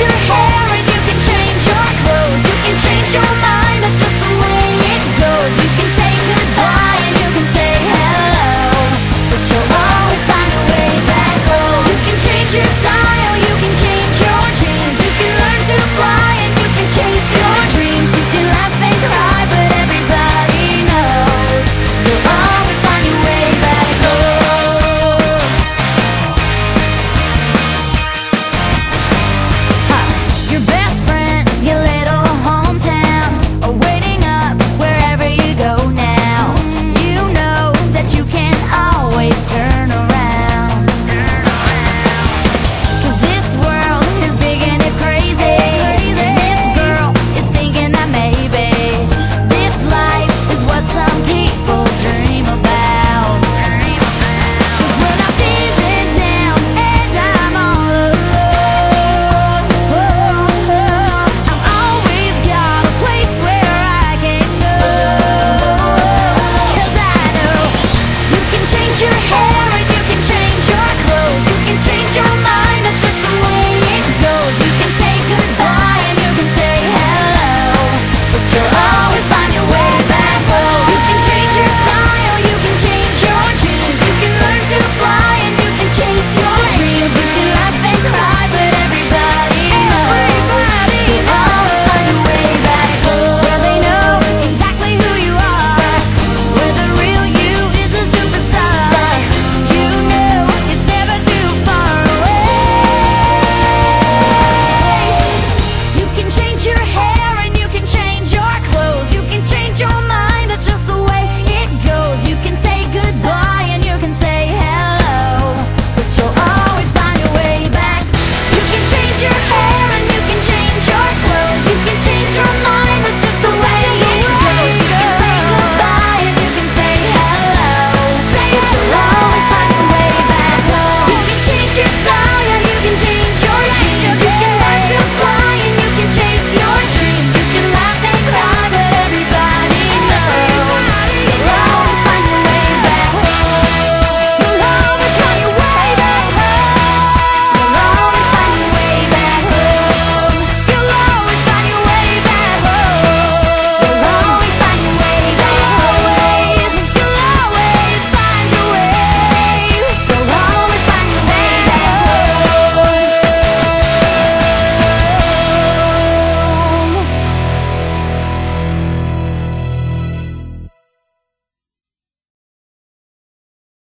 your head your head.